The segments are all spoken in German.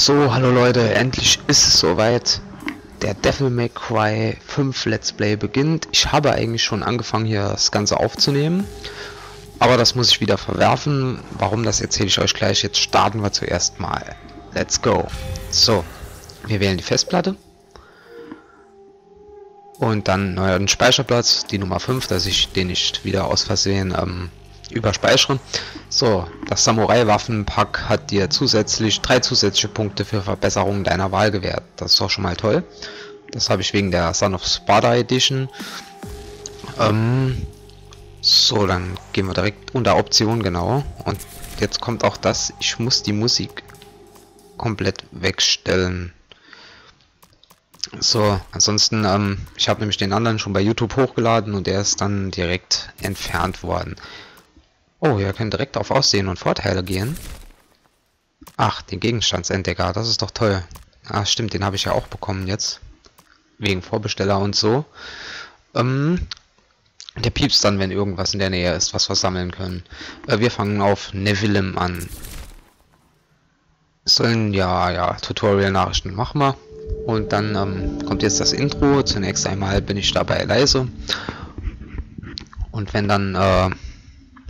So, hallo Leute, endlich ist es soweit. Der Devil May Cry 5 Let's Play beginnt. Ich habe eigentlich schon angefangen hier das Ganze aufzunehmen. Aber das muss ich wieder verwerfen. Warum, das erzähle ich euch gleich. Jetzt starten wir zuerst mal. Let's go. So, wir wählen die Festplatte. Und dann neuen Speicherplatz, die Nummer 5, dass ich den nicht wieder aus Versehen ähm, überspeichern. So, das Samurai-Waffenpack hat dir zusätzlich drei zusätzliche Punkte für Verbesserungen deiner Wahl gewährt. Das ist doch schon mal toll. Das habe ich wegen der Son of Sparta Edition. Ähm, so, dann gehen wir direkt unter Option, genau. Und jetzt kommt auch das, ich muss die Musik komplett wegstellen. So, ansonsten, ähm, ich habe nämlich den anderen schon bei YouTube hochgeladen und der ist dann direkt entfernt worden. Oh, wir können direkt auf Aussehen und Vorteile gehen. Ach, den Gegenstandsentdecker, das ist doch toll. Ah, stimmt, den habe ich ja auch bekommen jetzt. Wegen Vorbesteller und so. Ähm, der piepst dann, wenn irgendwas in der Nähe ist, was wir sammeln können. Äh, wir fangen auf Nevillem an. Sollen, ja, ja, Tutorial-Nachrichten machen wir. Und dann ähm, kommt jetzt das Intro. Zunächst einmal bin ich dabei leise. Und wenn dann äh,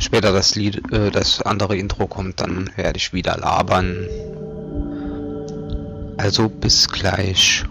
später das Lied, äh, das andere Intro kommt, dann werde ich wieder labern. Also bis gleich.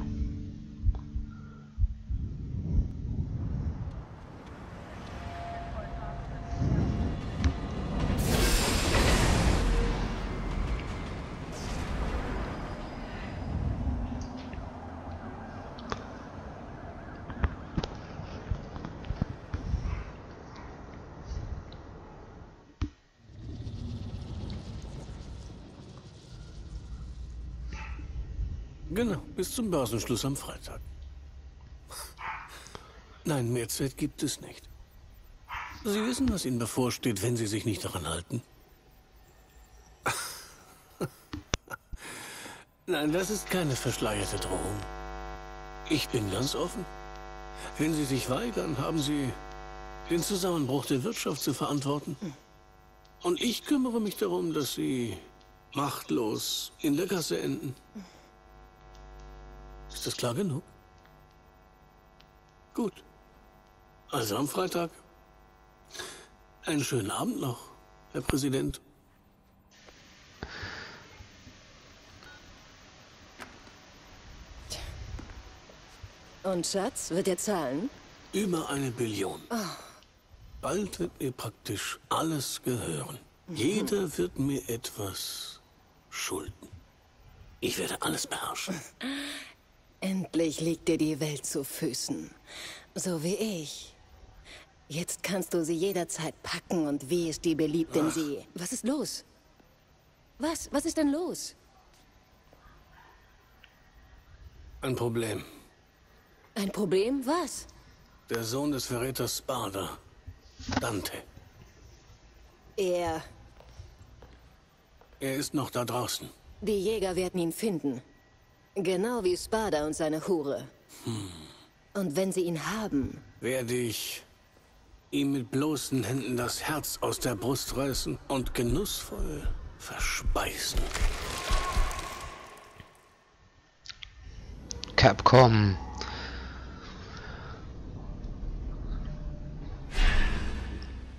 Genau, bis zum Börsenschluss am Freitag. Nein, mehr Zeit gibt es nicht. Sie wissen, was Ihnen bevorsteht, wenn Sie sich nicht daran halten. Nein, das ist keine verschleierte Drohung. Ich bin ganz offen. Wenn Sie sich weigern, haben Sie den Zusammenbruch der Wirtschaft zu verantworten. Und ich kümmere mich darum, dass Sie machtlos in der Gasse enden. Ist das klar genug? Gut. Also am Freitag. Einen schönen Abend noch, Herr Präsident. Und Schatz, wird er zahlen? Über eine Billion. Bald wird mir praktisch alles gehören. Jeder wird mir etwas schulden. Ich werde alles beherrschen. Endlich liegt dir die Welt zu Füßen. So wie ich. Jetzt kannst du sie jederzeit packen und wie es dir beliebt in sie. Was ist los? Was? Was ist denn los? Ein Problem. Ein Problem? Was? Der Sohn des Verräters Sparda. Dante. Er. Er ist noch da draußen. Die Jäger werden ihn finden. Genau wie Spada und seine Hure. Und wenn sie ihn haben, Werde ich ihm mit bloßen Händen das Herz aus der Brust reißen und genussvoll verspeisen. Capcom.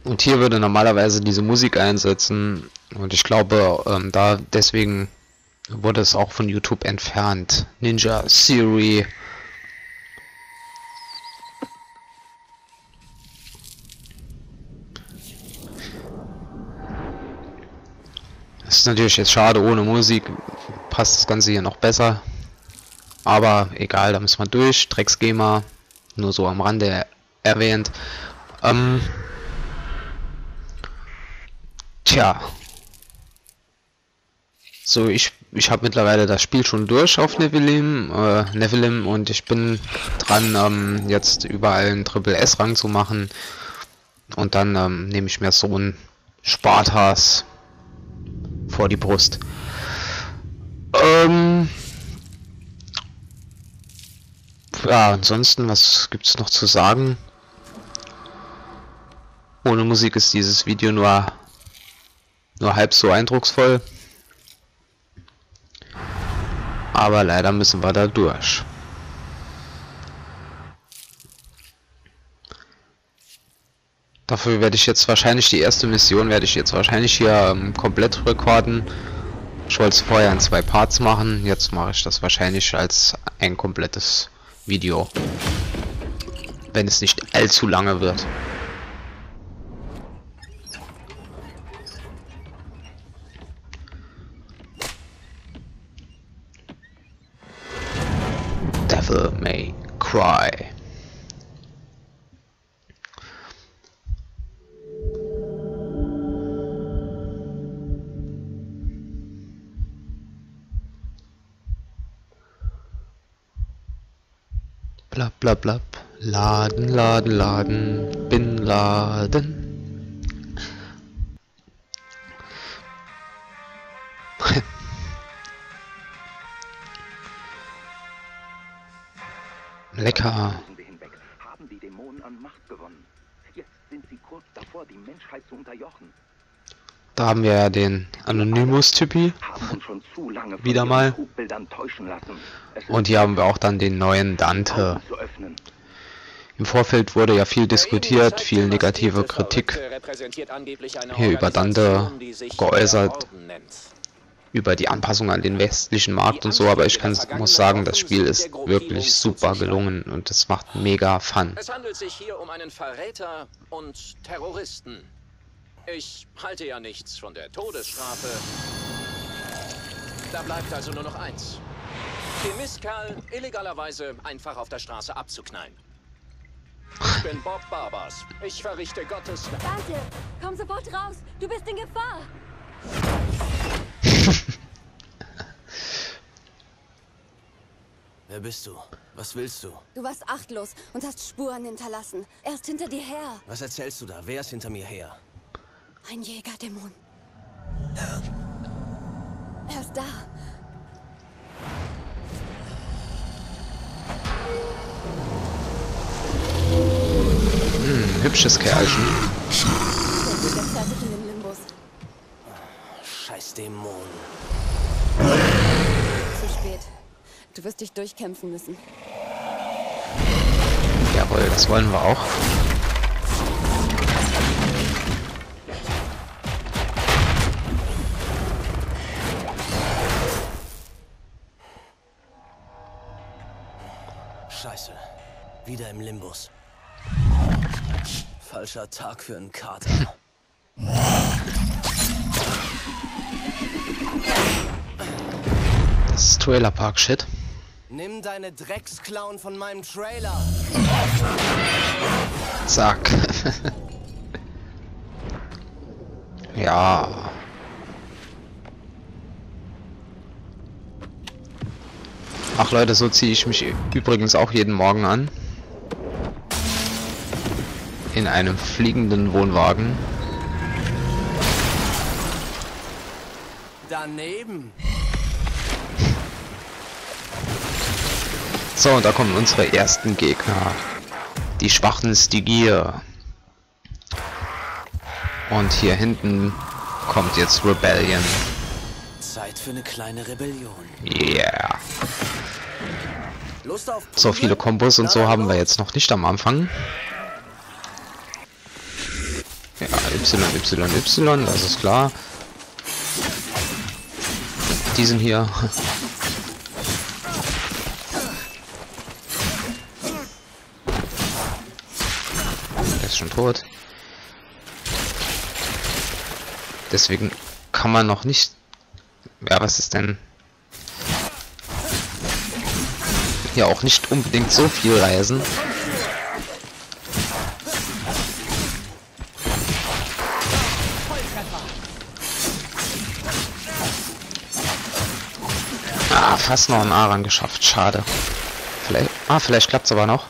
Und hier würde normalerweise diese Musik einsetzen. Und ich glaube, ähm, da deswegen wurde es auch von YouTube entfernt. Ninja Theory. Das ist natürlich jetzt schade, ohne Musik passt das Ganze hier noch besser. Aber egal, da müssen wir durch. Drecksgamer, nur so am Rande erwähnt. Ähm, tja. So, ich, ich habe mittlerweile das Spiel schon durch auf Nephilim, äh, Nephilim und ich bin dran, ähm, jetzt überall einen Triple S Rang zu machen. Und dann ähm, nehme ich mir so einen Spartas vor die Brust. Ähm, ja, ansonsten, was gibt's noch zu sagen? Ohne Musik ist dieses Video nur, nur halb so eindrucksvoll. Aber leider müssen wir da durch. Dafür werde ich jetzt wahrscheinlich die erste Mission werde ich jetzt wahrscheinlich hier ähm, komplett rekorden. Ich wollte es vorher in zwei Parts machen, jetzt mache ich das wahrscheinlich als ein komplettes Video. Wenn es nicht allzu lange wird. Blab, blab. Laden, laden, laden. Bin Laden. Lecker. haben die Dämonen an Macht gewonnen. Jetzt sind sie kurz davor, die Menschheit zu unterjochen. Da haben wir ja den Anonymous-Typi. Wieder mal. Und hier haben wir auch dann den neuen Dante. Augen zu öffnen. Im Vorfeld wurde ja viel diskutiert, viel negative Kritik hier über Dante geäußert, über die Anpassung an den westlichen Markt und so, aber ich kann, muss sagen, das Spiel ist wirklich super gelungen und es macht mega Fun. Es handelt sich hier um einen Verräter und Terroristen. Ich halte ja nichts von der Todesstrafe. Da bleibt also nur noch eins. Den Mistkerl illegalerweise einfach auf der Straße abzuknallen. Ich bin Bob Barbers. Ich verrichte Gottes... Danke. Komm sofort raus. Du bist in Gefahr. Wer bist du? Was willst du? Du warst achtlos und hast Spuren hinterlassen. Er ist hinter dir her. Was erzählst du da? Wer ist hinter mir her? Ein Jägerdämon. Er ist da. Hm, hübsches Kerlchen. Der Weg ist fertig in den Limbus. Scheiß Dämon. Zu spät. Du wirst dich durchkämpfen müssen. Jawohl, das wollen wir auch. Wieder im Limbus. Falscher Tag für einen Kater. Das ist Trailer Park Shit. Nimm deine Drecksklauen von meinem Trailer. Zack. ja. Ach Leute, so ziehe ich mich übrigens auch jeden Morgen an. In einem fliegenden Wohnwagen. Daneben. So, und da kommen unsere ersten Gegner. Die schwachen Stygier. Und hier hinten kommt jetzt Rebellion. Zeit für eine kleine Rebellion. Yeah. So viele Kombos und so haben wir jetzt noch nicht am Anfang. Ja, Y, Y, Y, das ist klar. Diesen hier. Der ist schon tot. Deswegen kann man noch nicht... Ja, was ist denn... Hier auch nicht unbedingt so viel reisen. Fast noch einen Aran geschafft. Schade. Vielleicht, ah, vielleicht klappt's aber noch.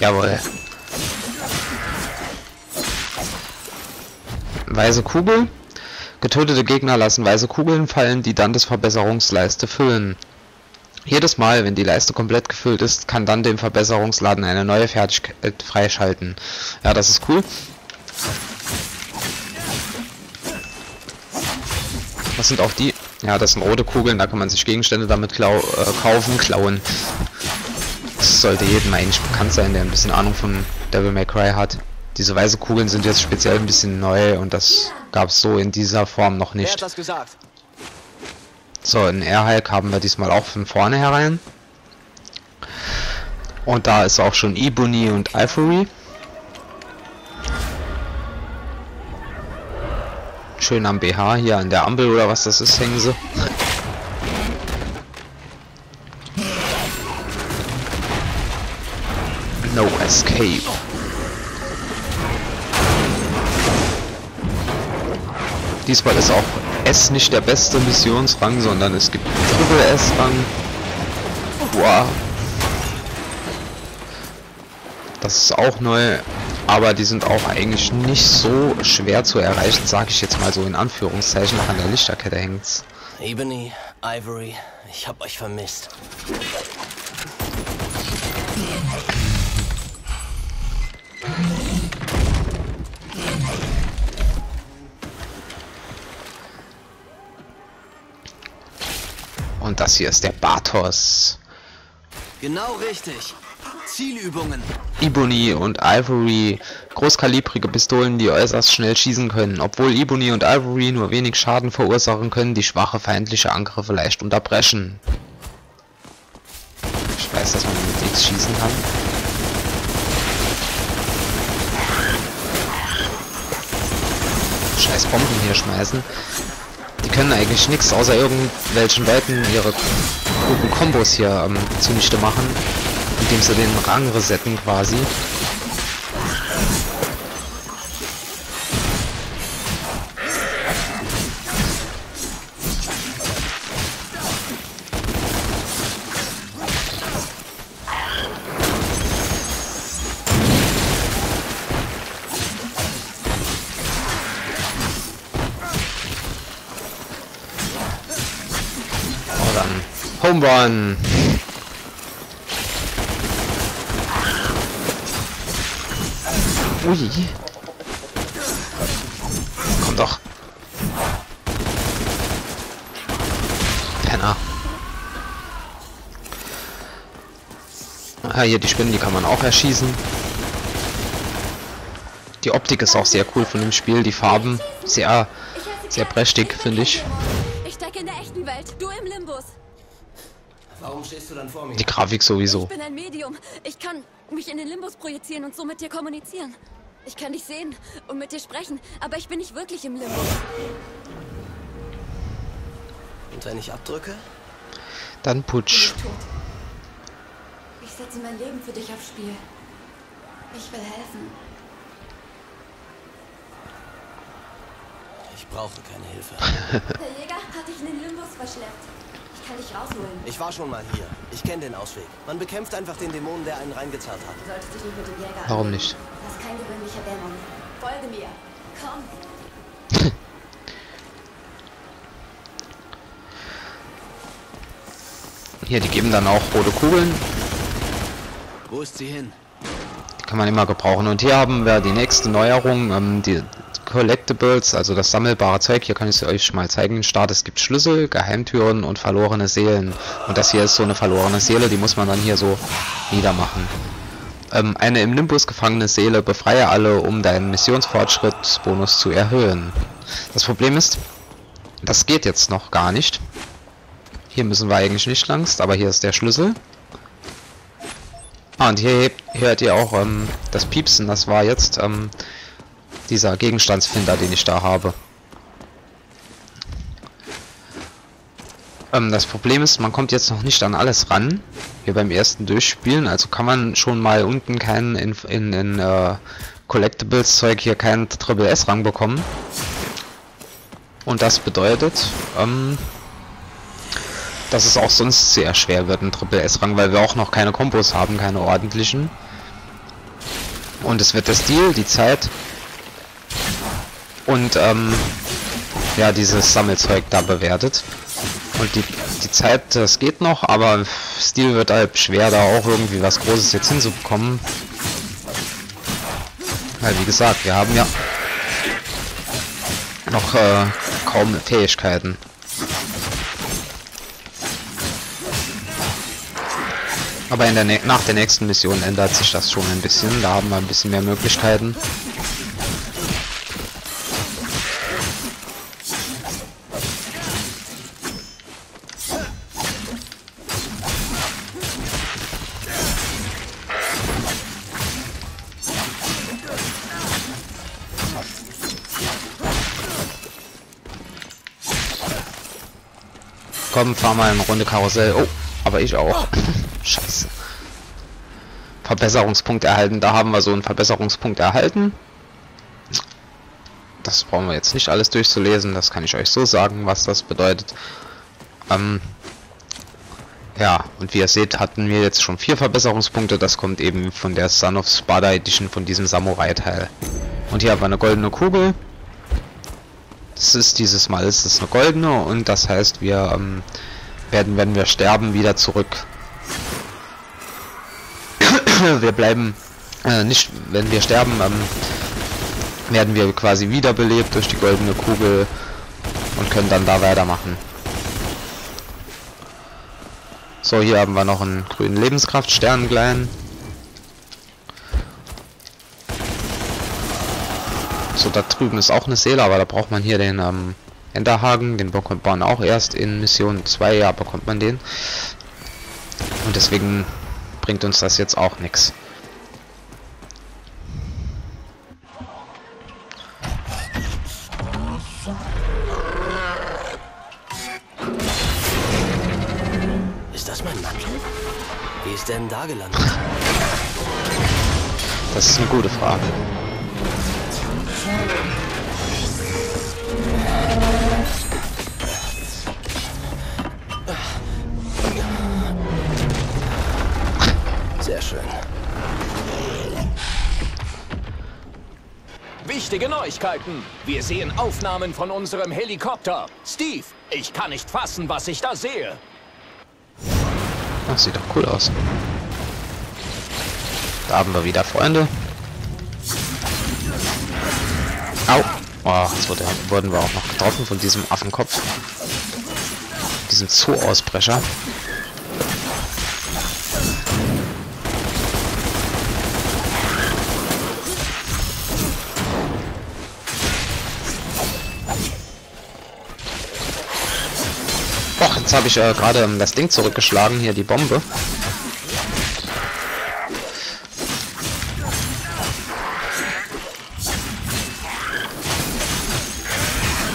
Jawohl. Weiße Kugel. Getötete Gegner lassen weiße Kugeln fallen, die dann das Verbesserungsleiste füllen. Jedes Mal, wenn die Leiste komplett gefüllt ist, kann dann dem Verbesserungsladen eine neue Fertigkeit freischalten. Ja, das ist cool. Das sind auch die. Ja, das sind rote Kugeln, da kann man sich Gegenstände damit klau äh, kaufen, klauen. Das sollte jedem eigentlich bekannt sein, der ein bisschen Ahnung von Devil May Cry hat. Diese weiße Kugeln sind jetzt speziell ein bisschen neu und das gab es so in dieser Form noch nicht. So, in Airhike haben wir diesmal auch von vorne herein. Und da ist auch schon Ebony und Ivory. Schön am BH hier an der Ampel oder was das ist, hängen sie. No escape. Diesmal ist auch S nicht der beste Missionsrang, sondern es gibt Triple S-Rang. Wow. Das ist auch neu, aber die sind auch eigentlich nicht so schwer zu erreichen, sage ich jetzt mal so in Anführungszeichen. An der Lichterkette hängt's. Ebony, Ivory, ich hab euch vermisst. Und das hier ist der Bathos. Genau richtig. Zielübungen. Ebony und Ivory, großkalibrige Pistolen, die äußerst schnell schießen können. Obwohl Ebony und Ivory nur wenig Schaden verursachen können, die schwache feindliche Angriffe leicht unterbrechen. Ich weiß, dass man mit X schießen kann. Scheiß Bomben hier schmeißen. Die können eigentlich nichts außer irgendwelchen Leuten ihre guten Kombos hier ähm, zunichte machen, indem sie den Rang resetten quasi. Oh, Home Run. Ui. Komm doch. Penner. Ah, hier die Spinnen, die kann man auch erschießen. Die Optik ist auch sehr cool von dem Spiel, die Farben sehr, sehr prächtig, finde ich. Ich stecke in der echten Welt, du im Limbus. Warum stehst du dann vor mir? Die Grafik sowieso. Ich bin ein Medium. Ich kann mich in den Limbus projizieren und so mit dir kommunizieren. Ich kann dich sehen und mit dir sprechen, aber ich bin nicht wirklich im Limbus. Und wenn ich abdrücke? Dann Putsch. Ich setze mein Leben für dich aufs Spiel. Ich will helfen. Ich brauche keine Hilfe. Der Jäger hat dich in den Limbus verschleppt. Ich kann dich rausholen. Ich war schon mal hier. Ich kenne den Ausweg. Man bekämpft einfach den Dämonen, der einen reingezahlt hat. Du solltest dich nicht mit dem Jäger Warum nicht? Das ist kein gewöhnlicher Dämon. Folge mir. Komm. Hier, die geben dann auch rote Kugeln. Wo ist sie hin? Die kann man immer gebrauchen. Und hier haben wir die nächste Neuerung, ähm, die Collectibles, also das sammelbare Zeug. Hier kann ich es euch mal zeigen. Im Start, es gibt Schlüssel, Geheimtüren und verlorene Seelen. Und das hier ist so eine verlorene Seele, die muss man dann hier so niedermachen. Ähm, eine im Nimbus gefangene Seele befreie alle, um deinen Missionsfortschrittsbonus zu erhöhen. Das Problem ist, das geht jetzt noch gar nicht. Hier müssen wir eigentlich nicht langst, aber hier ist der Schlüssel. Ah, und hier hebt, hört ihr auch ähm, das Piepsen. Das war jetzt ähm, dieser Gegenstandsfinder, den ich da habe. Ähm, das Problem ist, man kommt jetzt noch nicht an alles ran. Hier beim ersten Durchspielen. Also kann man schon mal unten keinen in, in, in äh, Collectibles Zeug hier keinen Triple S Rang bekommen. Und das bedeutet, ähm, dass es auch sonst sehr schwer wird, ein Triple S-Rang, weil wir auch noch keine Kombos haben, keine ordentlichen. Und es wird der Stil, die Zeit und ähm, ja, dieses Sammelzeug da bewertet. Und die, die Zeit, das geht noch, aber Stil wird halt schwer, da auch irgendwie was Großes jetzt hinzubekommen. Weil, wie gesagt, wir haben ja noch äh, kaum Fähigkeiten. Aber in der nach der nächsten Mission ändert sich das schon ein bisschen. Da haben wir ein bisschen mehr Möglichkeiten. Komm, fahr mal eine Runde Karussell. Oh, aber ich auch. Scheiße. Verbesserungspunkt erhalten. Da haben wir so einen Verbesserungspunkt erhalten. Das brauchen wir jetzt nicht alles durchzulesen. Das kann ich euch so sagen, was das bedeutet. Ähm, ja, und wie ihr seht, hatten wir jetzt schon vier Verbesserungspunkte. Das kommt eben von der Son of Spada Edition, von diesem Samurai-Teil. Und hier haben wir eine goldene Kugel. Das ist dieses Mal ist es eine goldene und das heißt, wir ähm, werden, wenn wir sterben, wieder zurück. wir bleiben äh, nicht, wenn wir sterben, ähm, werden wir quasi wiederbelebt durch die goldene Kugel und können dann da weitermachen. So, hier haben wir noch einen grünen Lebenskraft-Sternglein. So, da drüben ist auch eine Seele, aber da braucht man hier den ähm, Enderhaken. Den bekommt man auch erst in Mission 2, ja, bekommt man den. Und deswegen bringt uns das jetzt auch nichts. Ist das mein Mantel? Wie ist denn da gelandet? Das ist eine gute Frage. Neuigkeiten. Wir sehen Aufnahmen von unserem Helikopter. Steve, ich kann nicht fassen, was ich da sehe. Das sieht doch cool aus. Da haben wir wieder Freunde. Au. Oh, jetzt wurde, wurden wir auch noch getroffen von diesem Affenkopf. Diesem Zoo-Ausbrecher. Jetzt habe ich äh, gerade ähm, das Ding zurückgeschlagen, hier die Bombe.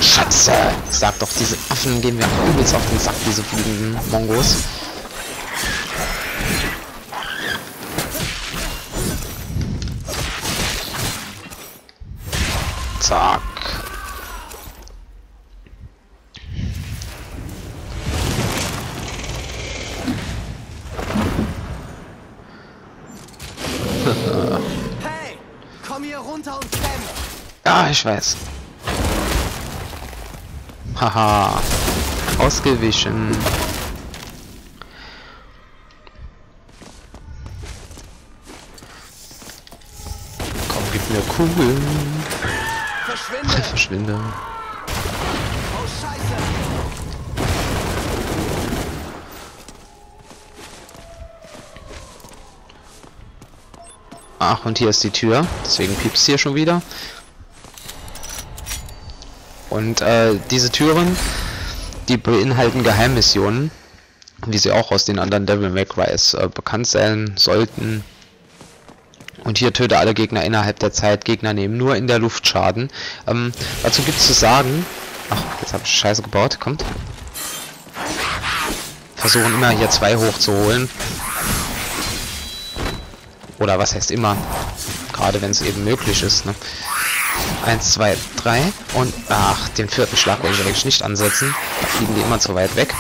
Schatze! Ich sag doch, diese Affen gehen mir übelst auf den Sack, diese fliegenden Mongos. Hey! Komm hier runter und kämpf! Ja, ich weiß. Haha. Ausgewichen. Komm, gib mir Kugeln. Verschwinde! Verschwinde. Ach, und hier ist die Tür. Deswegen piepst hier schon wieder. Und äh, diese Türen, die beinhalten Geheimmissionen, wie sie auch aus den anderen Devil May Crys äh, bekannt sein sollten. Und hier töte alle Gegner innerhalb der Zeit. Gegner nehmen nur in der Luft Schaden. Ähm, dazu gibt es zu sagen... Ach, jetzt habe ich Scheiße gebaut. Kommt. Versuchen immer hier zwei hochzuholen. Oder was heißt immer? Gerade wenn es eben möglich ist. Ne? Eins, zwei, drei und ach, den vierten Schlag wollte ich eigentlich nicht ansetzen. Da fliegen die immer zu weit weg.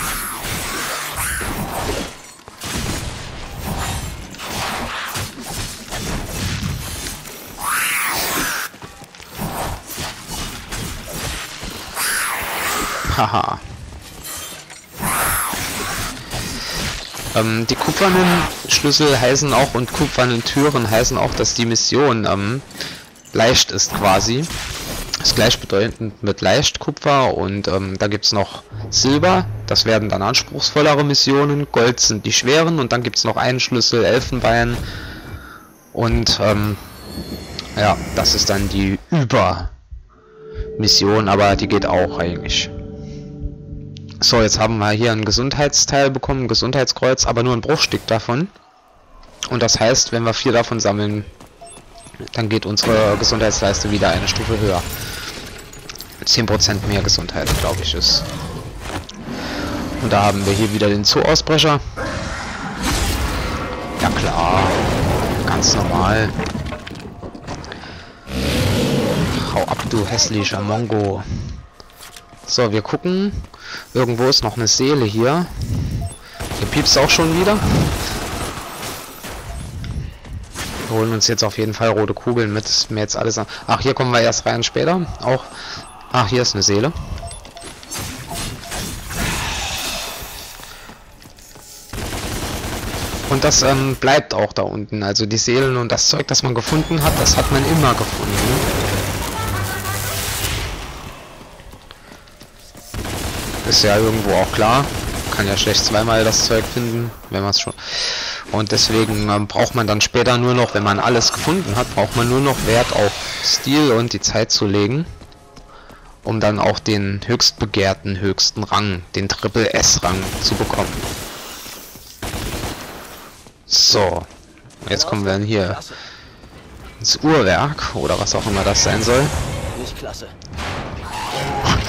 Haha. Ähm, die kupfernen Schlüssel heißen auch und kupfernen Türen heißen auch, dass die Mission ähm, leicht ist quasi. ist gleichbedeutend mit Leichtkupfer und ähm, da gibt es noch Silber, das werden dann anspruchsvollere Missionen, Gold sind die schweren und dann gibt es noch einen Schlüssel, Elfenbein und ähm, ja, das ist dann die Über-Mission, aber die geht auch eigentlich. So, jetzt haben wir hier ein Gesundheitsteil bekommen, ein Gesundheitskreuz, aber nur ein Bruchstück davon. Und das heißt, wenn wir vier davon sammeln, dann geht unsere Gesundheitsleiste wieder eine Stufe höher. 10% mehr Gesundheit, glaube ich, ist. Und da haben wir hier wieder den Zoo-Ausbrecher. Ja klar, ganz normal. Hau ab, du hässlicher Mongo. So, wir gucken. Irgendwo ist noch eine Seele hier. Hier piepst auch schon wieder. Wir holen uns jetzt auf jeden Fall rote Kugeln mit. Ist mir jetzt alles an. Ach, hier kommen wir erst rein später. Auch. Ach, hier ist eine Seele. Und das ähm, bleibt auch da unten. Also die Seelen und das Zeug, das man gefunden hat, das hat man immer gefunden. Ist ja irgendwo auch klar. Kann ja schlecht zweimal das Zeug finden, wenn man es schon... Und deswegen ähm, braucht man dann später nur noch, wenn man alles gefunden hat, braucht man nur noch Wert auf Stil und die Zeit zu legen, um dann auch den höchst begehrten höchsten Rang, den Triple S Rang zu bekommen. So, jetzt kommen wir dann hier ins Uhrwerk oder was auch immer das sein soll. Nicht klasse.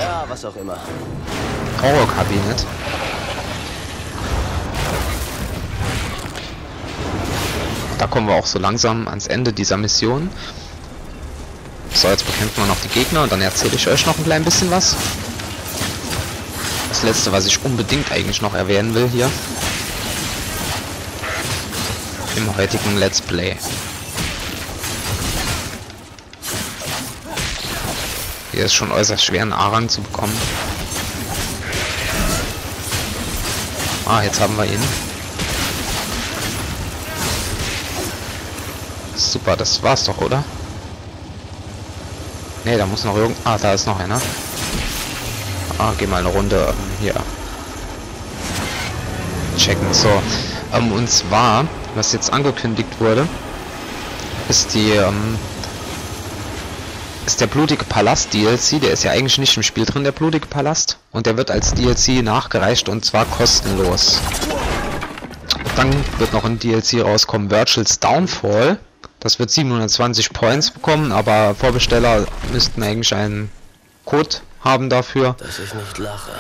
Ja, was auch immer. Horrorkabinett. Da kommen wir auch so langsam ans Ende dieser Mission. So, jetzt bekämpfen wir noch die Gegner und dann erzähle ich euch noch ein klein bisschen was. Das letzte, was ich unbedingt eigentlich noch erwähnen will hier. Im heutigen Let's Play. Hier ist schon äußerst schwer, einen Aran zu bekommen. Ah, jetzt haben wir ihn. Super, das war's doch, oder? Ne, da muss noch irgend... Ah, da ist noch einer. Ah, geh mal eine Runde ähm, hier checken. So, ähm, und zwar, was jetzt angekündigt wurde, ist die, ähm, ist der blutige Palast DLC. Der ist ja eigentlich nicht im Spiel drin, der blutige Palast. Und der wird als DLC nachgereicht und zwar kostenlos. Dann wird noch ein DLC rauskommen, Virtual's Downfall. Das wird 720 Points bekommen, aber Vorbesteller müssten eigentlich einen Code haben dafür. Dass ich nicht lache.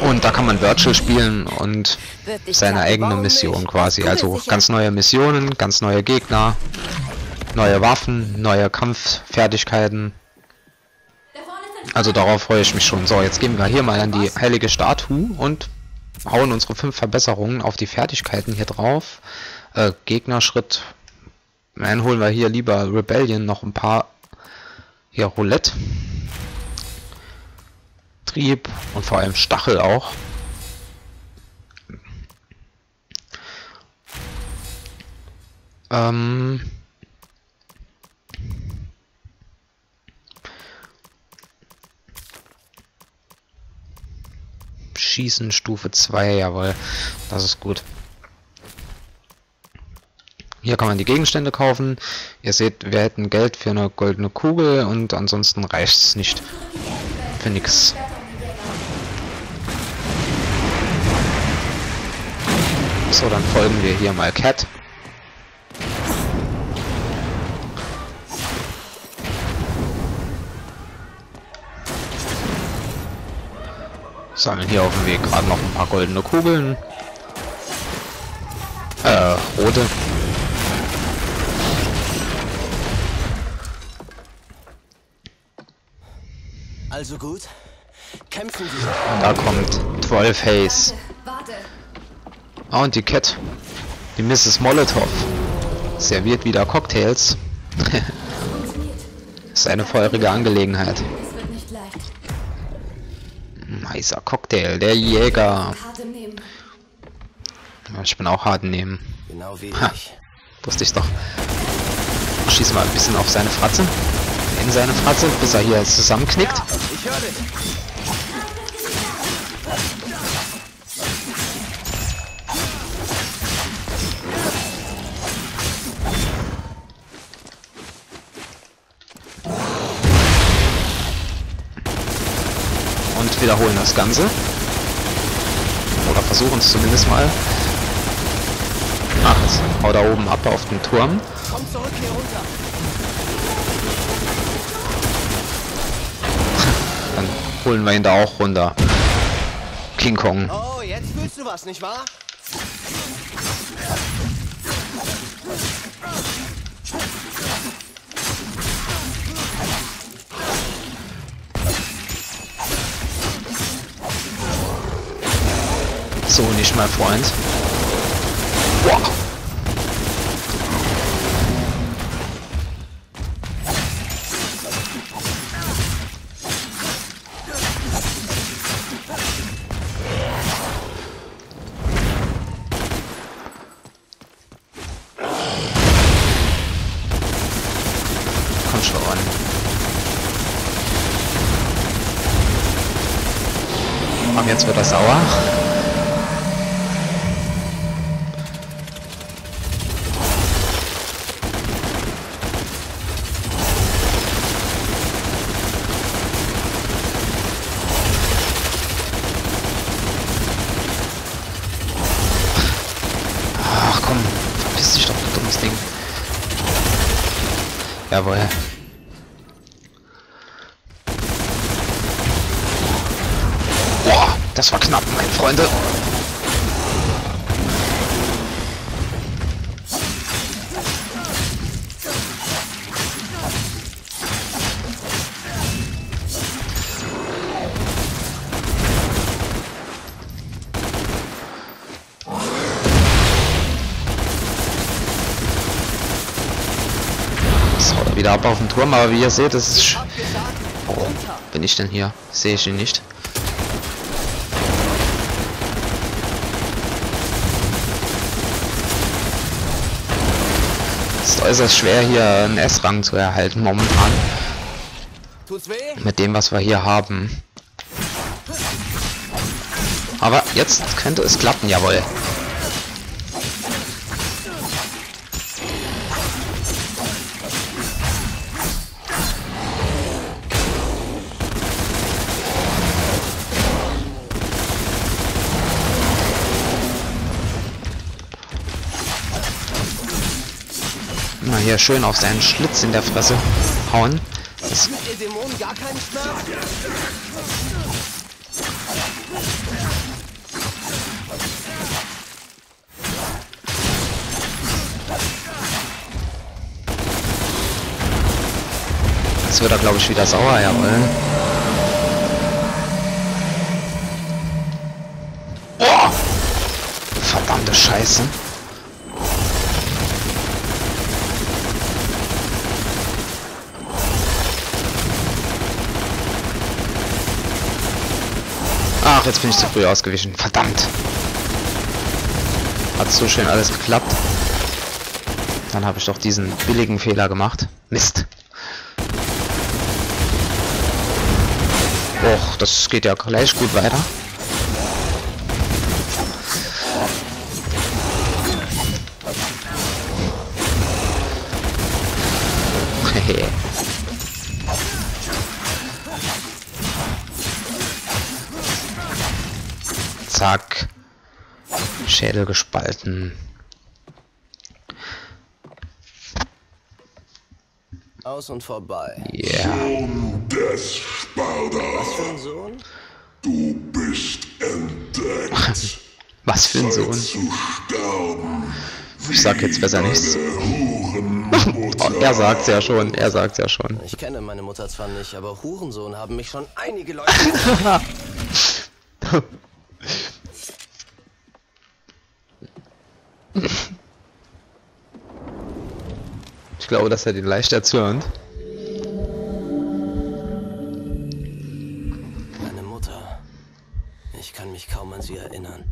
Und da kann man Virtual spielen und seine eigene Mission quasi. Also ganz neue Missionen, ganz neue Gegner, neue Waffen, neue Kampffertigkeiten. Also darauf freue ich mich schon. So, jetzt gehen wir hier mal an die heilige Statue und hauen unsere fünf Verbesserungen auf die Fertigkeiten hier drauf. Äh, Gegnerschritt. Dann holen wir hier lieber Rebellion noch ein paar. Hier Roulette. Trieb und vor allem Stachel auch. Ähm Schießen Stufe 2, jawohl. Das ist gut. Hier kann man die Gegenstände kaufen. Ihr seht, wir hätten Geld für eine goldene Kugel und ansonsten reicht es nicht. Für nichts. So, dann folgen wir hier mal Cat. Sammeln hier auf dem Weg gerade noch ein paar goldene Kugeln. Äh, rote. Also gut. Kämpfen wir. Und da kommt 12 Haze. Warte. Ah, und die Cat. Die Mrs. Molotov. Serviert wieder Cocktails. ist eine feurige Angelegenheit. Cocktail, der Jäger. Ja, Ich bin auch hart nehmen. Genau wie Ha. ich. Wusste ich doch. Schieß mal ein bisschen auf seine Fratze. in seine Fratze, bis er hier zusammenknickt. Ich wiederholen das Ganze. Oder versuchen es zumindest mal. Ach, jetzt hau da oben ab auf den Turm. Komm zurück hier runter. Dann holen wir ihn da auch runter. King Kong. Oh, jetzt fühlst du was, nicht wahr? So nicht, mein Freund. Boah. Jawohl. Boah, das war knapp, meine Freunde. Ab auf den Turm, aber wie ihr seht, das ist... Oh, bin ich denn hier? Sehe ich ihn nicht. Es ist äußerst schwer hier einen S-Rang zu erhalten momentan. Mit dem, was wir hier haben. Aber jetzt könnte es klappen, jawohl. Hier schön auf seinen Schlitz in der Fresse hauen. Das? Jetzt wird er, glaube ich, wieder sauer, jawohl. Boah! Verdammte Scheiße. Ach, jetzt bin ich zu früh ausgewichen. Verdammt. Hat so schön alles geklappt. Dann habe ich doch diesen billigen Fehler gemacht. Mist. Och, das geht ja gleich gut weiter. Zack. Schädel gespalten. Aus und vorbei. Yeah. Sohn des Sparda, Was für ein Sohn? du bist entdeckt. Was für ein Sohn. sterben. Ich sag jetzt besser nichts. Oh, er sagt's ja schon, er sagt's ja schon. Ich kenne meine Mutter zwar nicht, aber Hurensohn haben mich schon einige Leute. Ich glaube, dass er den leicht erzürnt. meine Mutter. Ich kann mich kaum an sie erinnern.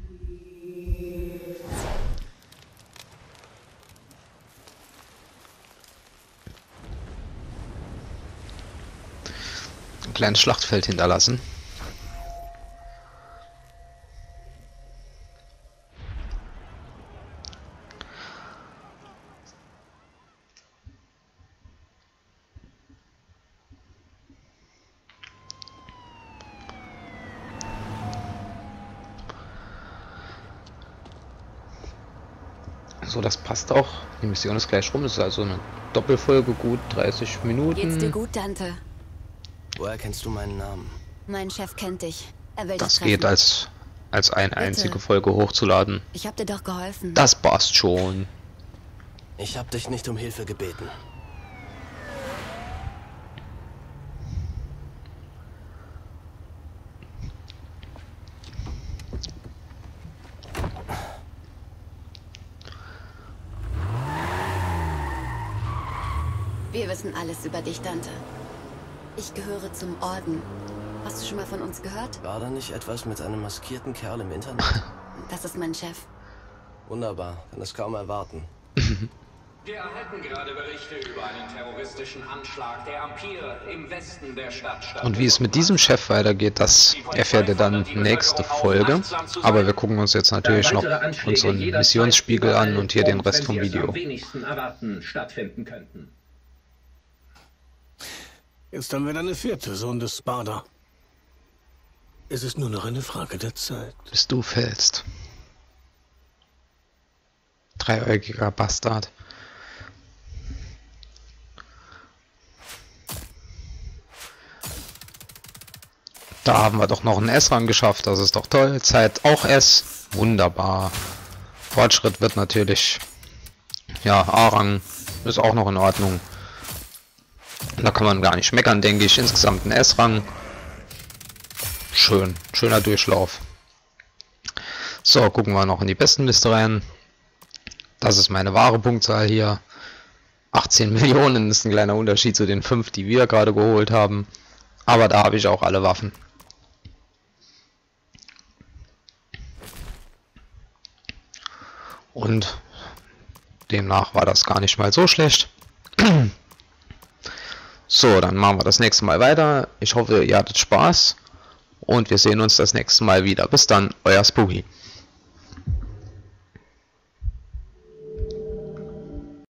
ein kleines Schlachtfeld hinterlassen. Passt auch. Die Mission ist gleich rum. Das ist also eine Doppelfolge, gut 30 Geht's dir Minuten. gut, Dante? Woher kennst du meinen Namen? Mein Chef kennt dich. Er will Das geht als, als eine einzige Folge hochzuladen. Ich hab dir doch geholfen. Das passt schon. Ich habe dich nicht um Hilfe gebeten. Wissen alles über dich, Dante. Ich gehöre zum Orden. Hast du schon mal von uns gehört? War da nicht etwas mit einem maskierten Kerl im Internet? Das ist mein Chef. Wunderbar, kann es kaum erwarten. Wir erhalten gerade Berichte über einen terroristischen Anschlag der Ampere im Westen der Stadt. Und wie es mit diesem Chef weitergeht, das erfährt ihr dann nächste Folge. Aber wir gucken uns jetzt natürlich noch unseren Missionsspiegel an und hier den Rest vom Video. Am wenigsten erwarten, stattfinden könnten. Jetzt haben wir deine vierte Sohn des Sparda. Es ist nur noch eine Frage der Zeit. Bis du fällst. Dreiäugiger Bastard. Da haben wir doch noch einen S-Rang geschafft, das ist doch toll. Zeit auch S, wunderbar. Fortschritt wird natürlich, ja, A-Rang ist auch noch in Ordnung. Da kann man gar nicht meckern, denke ich. Insgesamt ein S-Rang. Schön, schöner Durchlauf. So, gucken wir noch in die besten Liste rein. Das ist meine wahre Punktzahl hier. 18 Millionen ist ein kleiner Unterschied zu den 5, die wir gerade geholt haben. Aber da habe ich auch alle Waffen. Und demnach war das gar nicht mal so schlecht. So, dann machen wir das nächste Mal weiter. Ich hoffe, ihr hattet Spaß. Und wir sehen uns das nächste Mal wieder. Bis dann, euer Spooky.